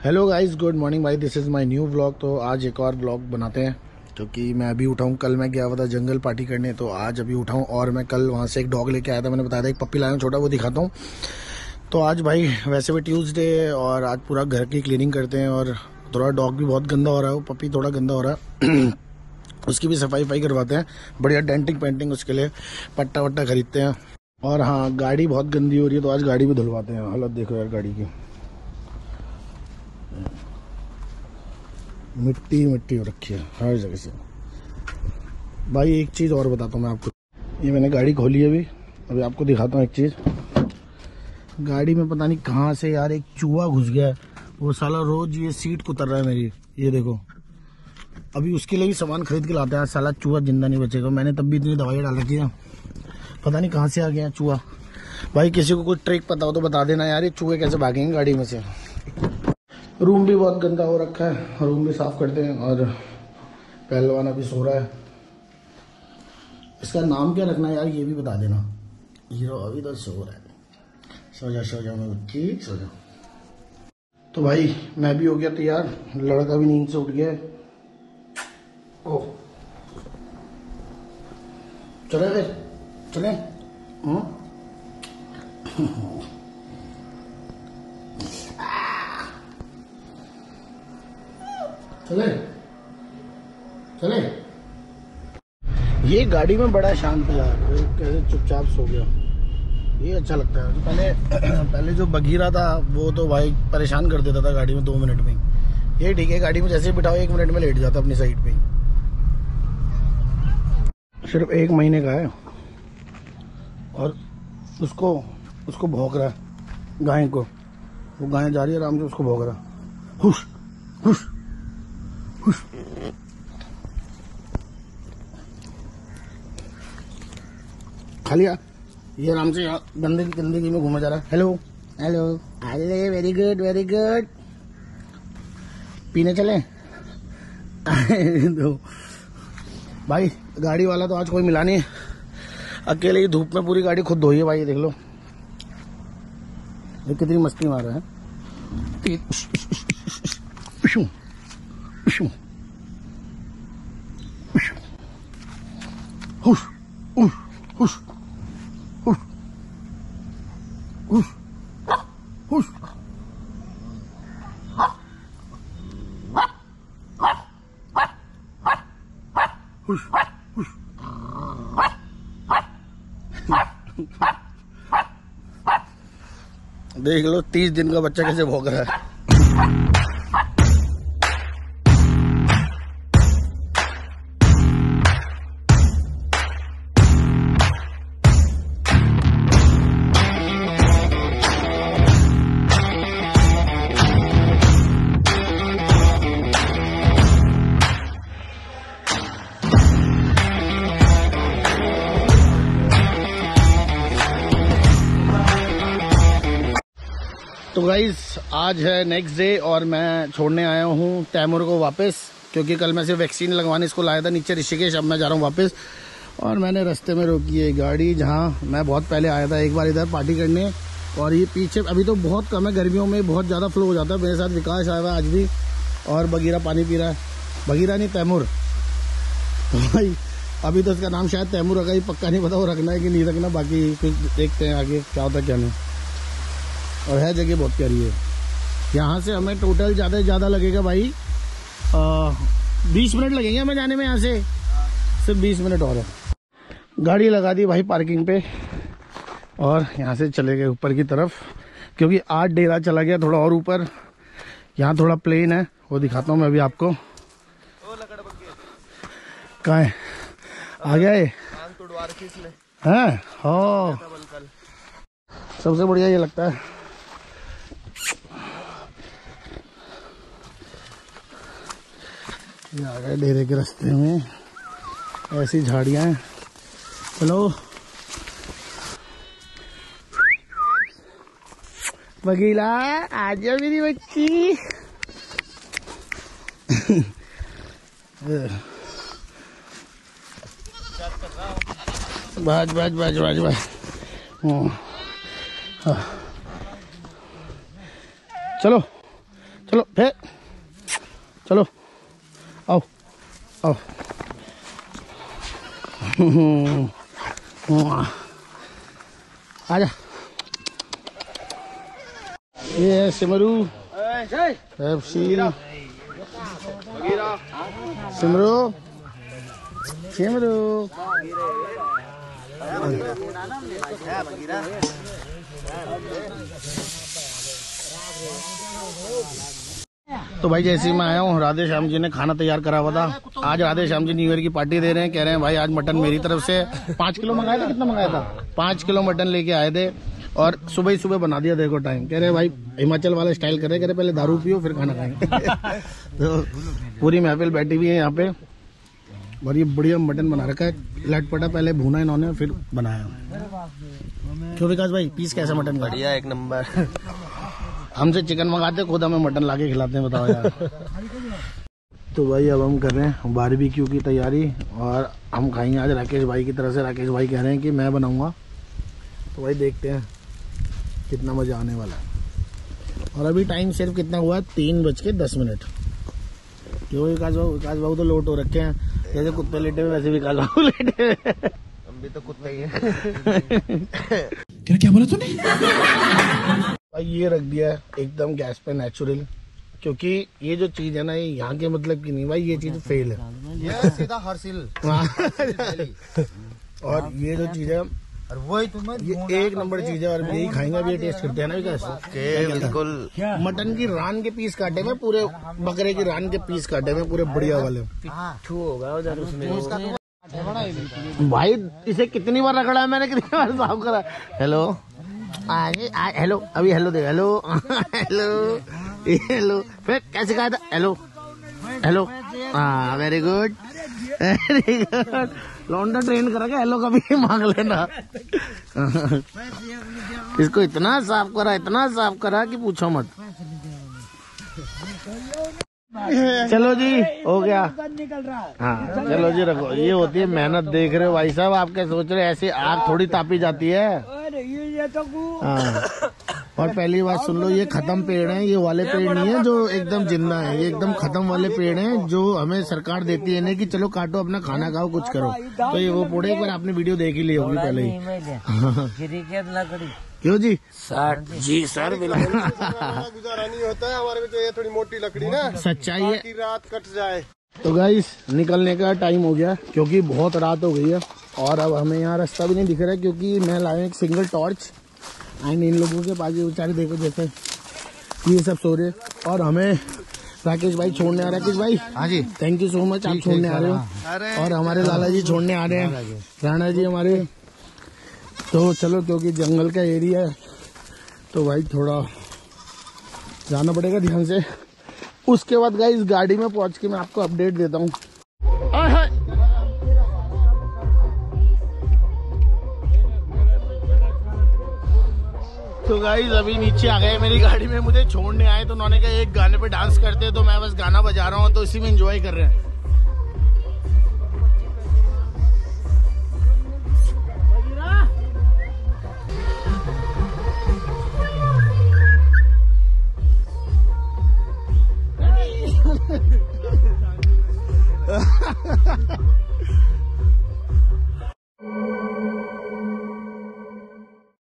Hello guys good morning भाई this is my new vlog तो आज एक और व्लॉग बनाते हैं, क्योंकि मैं अभी उठाऊँ कल मैं गया हुआ था जंगल पार्टी करने तो आज अभी उठाऊँ और मैं कल वहाँ से एक डॉग लेके आया था। मैंने बताया था, एक पप्पी लाया छोटा, वो दिखाता हूँ। तो आज भाई, वैसे भी ट्यूसडे और आज पूरा घर की क्लीनिंग करते हैं और थोड़ा डॉग भी बहुत गंदा हो रहा है पप्पी थोड़ा गंदा हो रहा है। उसकी भी सफ़ाई वफाई करवाते हैं। बढ़िया डेंटिंग पेंटिंग उसके लिए पट्टा वट्टा खरीदते हैं। और हाँ गाड़ी बहुत गंदी हो रही है तो आज गाड़ी भी धुलवाते हैं। हालत देखो यार गाड़ी की। मिट्टी मिट्टी हो रखी है, हर जगह से। भाई, एक चीज़ और बताता हूँ मैं आपको। ये मैंने गाड़ी खोली है अभी। अभी आपको दिखाता हूँ एक चीज़। गाड़ी में पता नहीं कहाँ से यार एक चूहा घुस गया है। वो साला रोज ये सीट कुतर रहा है मेरी। ये देखो। अभी उसके लिए भी सामान खरीद के लाते हैं। साला चूहा ज़िंदा नहीं बचेगा। मैंने तब भी इतनी दवाई डाल रखी है। पता नहीं कहाँ से आ गया चूहा। भाई, किसी को कुछ ट्रिक पता हो तो बता देना यार। ये चूहे कैसे भागेंगे गाड़ी में से? रूम भी बहुत गंदा हो रखा है रूम भी साफ़ करते हैं और पहलवान अभी सो रहा है। इसका नाम क्या रखना है यार, ये भी बता देना। हीरो अभी तो सो रहा है। सो जा सो जा मैं उठी सो जा तो भाई, मैं भी हो गया तैयार, लड़का भी नींद से उठ गया है। ओ। चले फिर, चले। हम्म? चले। चले। ये गाड़ी में बड़ा शांत है यार। कैसे चुपचाप सो गया। ये अच्छा लगता है। तो पहले पहले जो बघीरा था, वो तो भाई परेशान कर देता था गाड़ी में दो मिनट में। ये ठीक है, गाड़ी में जैसे बिठाओ, एक मिनट में लेट जाता अपनी साइड पे सिर्फ़ एक महीने का है। और उसको उसको भोग रहा है। गाय को। वो गाय जा रही है आराम से, उसको भोग रहा है। खुश खा लिया ये आराम से गंदगी गंदगी में घूमा जा रहा है। Hello hello hello very good very good पीने चले? तो भाई गाड़ी वाला तो आज कोई मिला नहीं। अकेले ही धूप में पूरी गाड़ी खुद धोई है भाई देख लो। ये कितनी मस्ती मार रहा है। देख लो तीस दिन का बच्चा कैसे भोग रहा है। तो गाइज़ आज है नेक्स्ट डे और मैं छोड़ने आया हूँ तैमूर को वापस, क्योंकि कल मैं सिर्फ़ वैक्सीन लगवाने, इसको लाया था नीचे ऋषिकेश, अब मैं जा रहा हूँ वापस। और मैंने रास्ते में रोकी है गाड़ी, जहाँ मैं बहुत पहले आया था, एक बार इधर पार्टी करने। और ये पीछे, अभी तो बहुत कम है गर्मियों में, बहुत ज़्यादा फ्लो हो जाता है। मेरे साथ विकास आया हुआ आज भी, और बगीरा पानी पी रहा है। बगीरा नहीं तैमूर। तो भाई, अभी तो इसका नाम शायद तैमूर रखा ही पक्का नहीं पता, वो रखना है कि नहीं रखना, बाकी कुछ देखते हैं आगे, क्या होता क्या नहीं। और है जगह बहुत प्यारी है। यहाँ से हमें टोटल ज़्यादा से ज़्यादा लगेगा भाई बीस मिनट लगेंगे हमें जाने में यहाँ से। सिर्फ़ बीस मिनट और है। गाड़ी लगा दी भाई पार्किंग पे और यहाँ से चले गए ऊपर की तरफ़ क्योंकि आज डेरा चला गया थोड़ा और ऊपर। यहाँ थोड़ा प्लेन है वो दिखाता हूँ मैं अभी आपको। कहा है? आ गया ये? है हाँ सबसे बढ़िया ये लगता है। ये आ गए डेरे के रास्ते में। ऐसी झाड़ियाँ हैं। चलो। बगीला आ जाओ मेरी बच्ची। बाज बाज बाज बाज बस हाँ। हाँ। चलो। चलो, फिर। चलो। ô ô à dạ yeah simaru FC simaru simaru Thank you. तो भाई जैसे ही मैं आया हूँ राधे श्याम जी ने खाना तैयार करा हुआ था आज राधे श्याम जी न्यू ईयर की पार्टी दे रहे हैं, कह रहे हैं, भाई, आज मटन मेरी तरफ़ से। पाँच किलो मंगाया था, कितना मंगाया था? पाँच किलो मटन लेके आए थे और सुबह ही सुबह बना दिया, देखो टाइम कह रहे हैं, भाई, हिमाचल वाला स्टाइल कर रहे कह रहे पहले दारू पियो, फिर खाना खाएँगे। तो पूरी महफिल बैठी हुई है यहाँ पे और ये बढ़िया मटन बना रखा है। लटपटा, पहले भूना इन्होंने, फिर बनाया। क्यों विकास भाई, पीस कैसा मटन बढ़िया, एक नंबर। हमसे चिकन मंगाते खुद हमें मटन लाके खिलाते हैं बताओ यार। तो भाई अब हम कर रहे हैं बारबेक्यू की तैयारी और हम खाएँगे आज राकेश भाई की तरफ़ से। राकेश भाई कह रहे हैं कि मैं बनाऊँगा। तो भाई देखते हैं कितना मज़ा आने वाला है। और अभी टाइम सिर्फ़ कितना हुआ है? तीन बज के दस मिनट। क्यों? विकास बाबू विकास बाबू तो लोट हो रखे हैं। जैसे कुत्ते लेटे हुए वैसे विकास बाबू लेटे हुए। हम भी तो कुत्ते ही हैं। क्या क्या बोला तूने? भाई ये रख दिया है एकदम गैस पे नेचुरल क्योंकि ये जो चीज़ है ना ये यहाँ के मतलब की नहीं भाई ये चीज़ फेल है। ये सीधा हर्षिल और ये जो चीज़ है और वही तुम्हें ये एक नंबर चीज़ है और यही खाएँगे अभी टेस्ट करते हैं ना विकास बिल्कुल। मटन की रान के पीस काटे में पूरे बकरे की रान के पीस काटे में पूरे बढ़िया वाले। भाई इसे कितनी बार रगड़ा है? मैंने कितनी बार साफ़ करा। हेलो हेलो, अभी हेलो दे, हेलो हेलो हेलो, फिर कैसे कहा था? हेलो हेलो हाँ वेरी गुड वेरी गुड लौंडा ट्रेन करा हेलो कभी मांग लेना। इसको इतना साफ़ करा, इतना साफ़ करा कि पूछो मत। चलो जी, हो गया। हाँ चलो जी, रखो। ये होती है मेहनत, देख रहे हो भाई साहब, आप क्या सोच रहे ऐसे आग थोड़ी तापी जाती है। हाँ। और पहली बात सुन लो ये खत्म पेड़ हैं ये वाले पेड़ नहीं है जो एकदम ज़िंदा है ये एकदम खत्म वाले पेड़ हैं। जो हमें सरकार देती है ना कि चलो काटो अपना खाना खाओ कुछ करो। तो ये वो पोड़े एक बार आपने वीडियो देख ही ली होगी पहले ही। क्यों जी? सर जी। सर गुजारा नहीं होता है हमारे में तो ये थोड़ी मोटी लकड़ी ना। सच्चाई है। रात कट जाए। तो गाइस निकलने का टाइम हो गया क्योंकि बहुत रात हो गई है। और अब हमें यहाँ रास्ता भी नहीं दिख रहा है क्योंकि मैं लाया एक सिंगल टॉर्च एंड इन लोगों के पास ये बेचारे देखो जैसे ये सब सो रहे और हमें राकेश भाई छोड़ने आ रहे राकेश भाई हाँ जी। थैंक यू सो मच आप छोड़ने आ रहे हो। और हमारे लाला जी छोड़ने आ रहे हैं। राणा जी हमारे। तो चलो क्योंकि जंगल का एरिया है तो भाई थोड़ा जाना पड़ेगा ध्यान से। उसके बाद गाइस गाड़ी में पहुँच के मैं आपको अपडेट देता हूँ। तो गाइज़ अभी नीचे आ गए मेरी गाड़ी में, मुझे छोड़ने आए तो उन्होंने कहा, एक गाने पे डांस करते हैं तो मैं बस गाना बजा रहा हूँ तो इसी में एंजॉय कर रहे हैं।